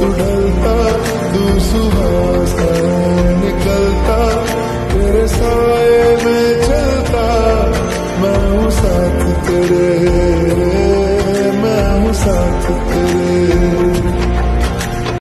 उड़लता तू सुबह निकलता, तेरे साए में चलता, मैं हूँ साथ तेरे, मैं हूँ साथ तेरे।